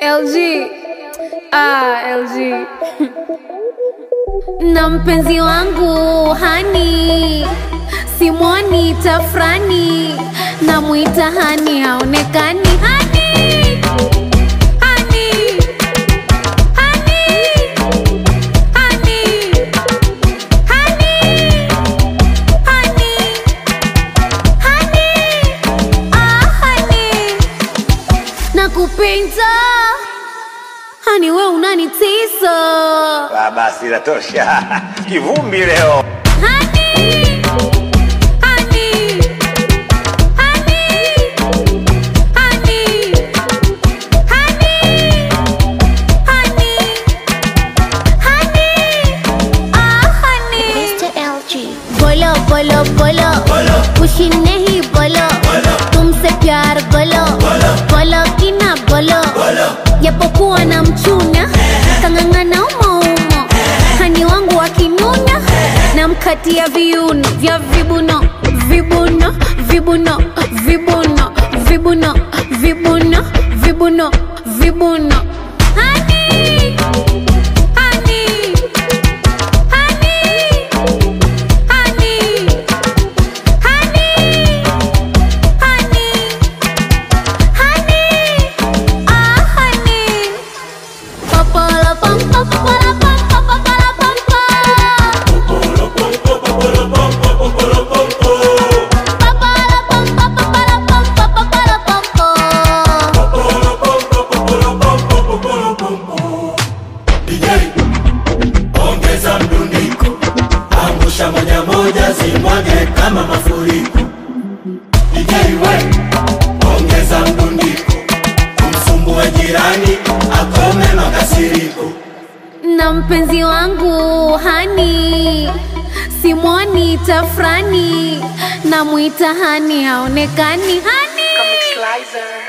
LG. Ah, LG. na mpenzi wangu hani simoni tafrani namwita hani haonekani hani nakupenda, hani we unanitisa. Basi inatosha, kivumbi leo. Bolo, japokuwa na mchuna kang'ang'ana umoumo hani wangu wakinuna ya viuno vya vibuno vibuno vibuno vibuno vibuno vibuno vibuno vibuno. Hani moja zimwage kama mafuriko. DJ we, ongeza mdundiko, kumsumbua jirani, akome makasiriko. na mpenzi wangu hani simwoni tafrani namwita hani haonekani hani Slicer.